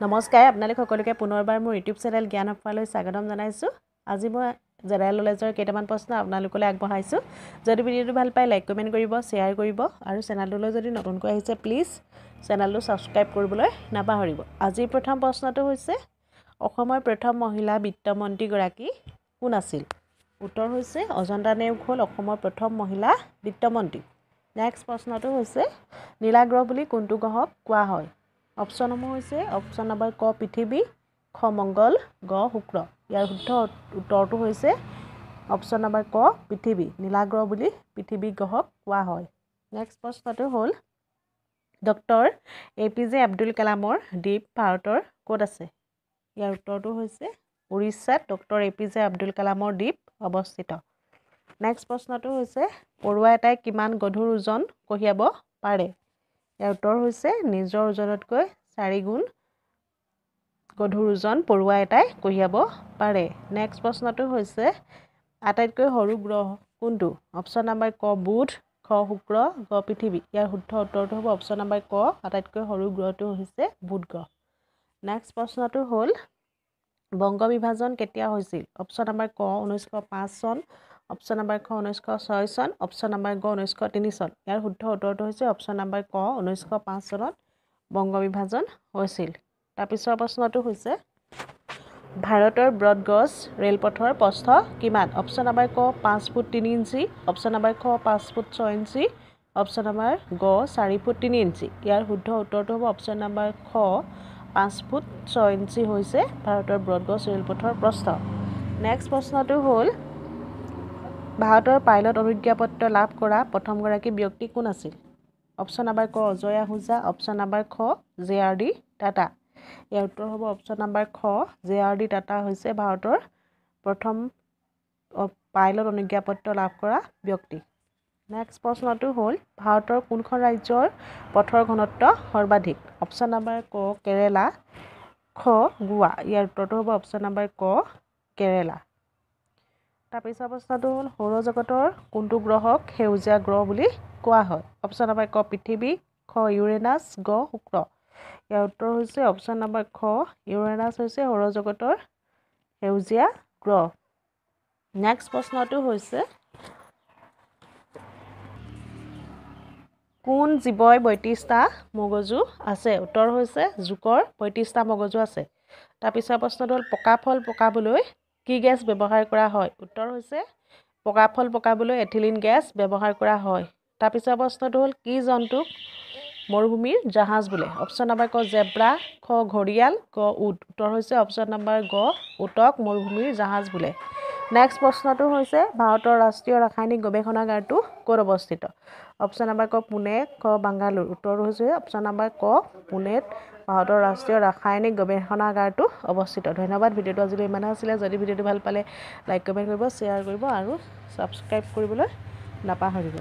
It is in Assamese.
নমস্কাৰ আপোনালোক সকলোকে পুনৰবাৰ মোৰ ইউটিউব চেনেল জ্ঞান অফাৰলৈ স্বাগতম জনাইছোঁ। আজি মই জেনেৰেল নলেজৰ কেইটামান প্ৰশ্ন আপোনালোকলৈ আগবঢ়াইছোঁ। যদি ভিডিঅ'টো ভাল পায় লাইক কমেণ্ট কৰিব শ্বেয়াৰ কৰিব আৰু চেনেলটোলৈ যদি নতুনকৈ আহিছে প্লিজ চেনেলটো ছাবস্ক্ৰাইব কৰিবলৈ নাপাহৰিব। আজিৰ প্ৰথম প্ৰশ্নটো হৈছে অসমৰ প্ৰথম মহিলা বিত্তমন্ত্ৰীগৰাকী কোন আছিল? উত্তৰ হৈছে অজন্তা নেওগ হ'ল অসমৰ প্ৰথম মহিলা বিত্তমন্ত্ৰী নেক্সট প্ৰশ্নটো হৈছে নীলাগ্ৰহ বুলি কোনটো গ্ৰহক কোৱা হয়? অপশ্যনসমূহ হৈছে অপশ্যন নম্বৰ ক পৃথিৱী খ মংগল গ শুক্ৰ ইয়াৰ শুদ্ধ উত্তৰটো হৈছে অপশ্যন নম্বৰ ক পৃথিৱী নীলাগ্ৰহ বুলি পৃথিৱী গ্ৰহক কোৱা হয় নেক্সট প্ৰশ্নটো হ'ল doctor A P J Abdul কালামৰ দ্বীপ ভাৰতৰ ক'ত আছে? ইয়াৰ উত্তৰটো হৈছে উৰিষ্যাত doctor A P J Abdul কালামৰ দ্বীপ অৱস্থিত। নেক্সট প্ৰশ্নটো হৈছে পৰুৱা এটাই কিমান গধুৰ ওজন কঢ়িয়াব পাৰে? ইয়াৰ উত্তৰ হৈছে নিজৰ ওজনতকৈ চাৰি গুণ গধুৰ ওজন পৰুৱা এটাই কঢ়িয়াব পাৰে। নেক্সট প্ৰশ্নটো হৈছে আটাইতকৈ সৰু গ্ৰহ কোনটো? অপশ্যন নম্বৰ ক বুধ খ শুক্ৰ গ পৃথিৱী। ইয়াৰ শুদ্ধ উত্তৰটো হ'ব অপশ্যন নম্বৰ ক আটাইতকৈ সৰু গ্ৰহটো হৈছে বুধ গ্ৰহ। নেক্সট প্ৰশ্নটো হ'ল বংগ বিভাজন কেতিয়া হৈছিল? অপশ্যন নম্বৰ ক ঊনৈছশ পাঁচ চন অপশ্যন নম্বৰ খ ঊনৈছশ ছয় চন। অপশ্যন নম্বৰ গ ঊনৈছশ তিনি চন। ইয়াৰ শুদ্ধ উত্তৰটো হৈছে অপশ্যন নম্বৰ ক ঊনৈছশ পাঁচ চনত বংগ বিভাজন হৈছিল। তাৰপিছৰ প্ৰশ্নটো হৈছে ভাৰতৰ ব্ৰডগছ ৰেলপথৰ প্ৰস্থ কিমান? অপশ্যন নম্বৰ ক পাঁচ ফুট তিনি ইঞ্চি। অপশ্যন নম্বৰ খ পাঁচ ফুট ছয় ইঞ্চি। অপশ্যন নম্বৰ গ চাৰি ফুট তিনি ইঞ্চি। ইয়াৰ শুদ্ধ উত্তৰটো হ'ব অপশ্যন নম্বৰ খ পাঁচ ফুট ছয় ইঞ্চি হৈছে ভাৰতৰ ব্ৰডগছ ৰেলপথৰ প্ৰস্থ। নেক্সট প্ৰশ্নটো হ'ল ভাৰতৰ পাইলট অনুজ্ঞাপত্ৰ লাভ কৰা প্ৰথমগৰাকী ব্যক্তি কোন আছিল? অপশ্যন নম্বৰ ক অজয় আহুজা অপশ্যন নম্বৰ খ জে আৰ ডি টাটা। ইয়াৰ উত্তৰ হ'ব অপশ্যন নম্বৰ খ জে আৰ ডি টাটা হৈছে ভাৰতৰ প্ৰথম পাইলট অনুজ্ঞাপত্ৰ লাভ কৰা ব্যক্তি। নেক্সট প্ৰশ্নটো হ'ল ভাৰতৰ কোনখন ৰাজ্যৰ পথৰ ঘনত্ব সৰ্বাধিক? অপশ্যন নম্বৰ ক কেৰেলা খ গোৱা। ইয়াৰ উত্তৰটো হ'ব অপশ্যন নম্বৰ ক কেৰেলা। তাৰপিছৰ প্ৰশ্নটো হ'ল সৌৰজগতৰ কোনটো গ্ৰহক সেউজীয়া গ্ৰহ বুলি কোৱা হয়? অপশ্যন নম্বৰ ক পৃথিৱী খ ইউৰেনাছ গ শুক্ৰ। ইয়াৰ উত্তৰ হৈছে অপশ্যন নম্বৰ খ ইউৰেনাছ হৈছে সৌৰজগতৰ সেউজীয়া গ্ৰহ। নেক্সট প্ৰশ্নটো হৈছে কোন জীৱই বয়ত্ৰিছটা মগজু আছে? উত্তৰ হৈছে জোকৰ বয়ত্ৰিছটা মগজু আছে। তাৰপিছৰ প্ৰশ্নটো হ'ল পকা ফল পকাবলৈ কি গেছ ব্যৱহাৰ কৰা হয়? উত্তৰ হৈছে পকা ফল পকাবলৈ এথিলিন গেছ ব্যৱহাৰ কৰা হয়। তাৰপিছৰ প্ৰশ্নটো হ'ল কি জন্তুক মৰুভূমিৰ জাহাজ বোলে? অপশ্যন নম্বৰ ক জেব্ৰা খ ঘৰিয়াল গ উট। উত্তৰ হৈছে অপশ্যন নম্বৰ গ উটক মৰুভূমিৰ জাহাজ বোলে। নেক্সট প্ৰশ্নটো হৈছে ভাৰতৰ ৰাষ্ট্ৰীয় ৰাসায়নিক গৱেষণাগাৰটো ক'ত অৱস্থিত? অপশ্যন নম্বৰ ক পুনে খ বাংগালোৰ। উত্তৰটো হৈছে অপশ্যন নম্বৰ ক পুনেত ভাৰতৰ ৰাষ্ট্ৰীয় ৰাসায়নিক গৱেষণাগাৰটো অৱস্থিত। ধন্যবাদ ভিডিঅ'টো আজিলৈ ইমানে আছিলে। যদি ভিডিঅ'টো ভাল পালে লাইক কমেণ্ট কৰিব শ্বেয়াৰ কৰিব আৰু ছাবস্ক্ৰাইব কৰিবলৈ নাপাহৰিব।